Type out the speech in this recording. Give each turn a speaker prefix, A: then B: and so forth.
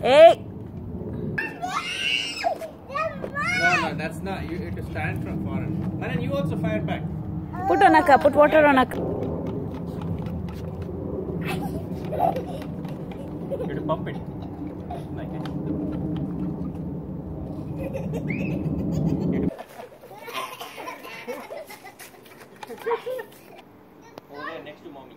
A: Hey!
B: No, no, that's not. You have to stand from foreign. Manan, you also fire back.
A: Put on a cup. put water on a cup.
B: You have to pump it. Like it. Over there next to mommy.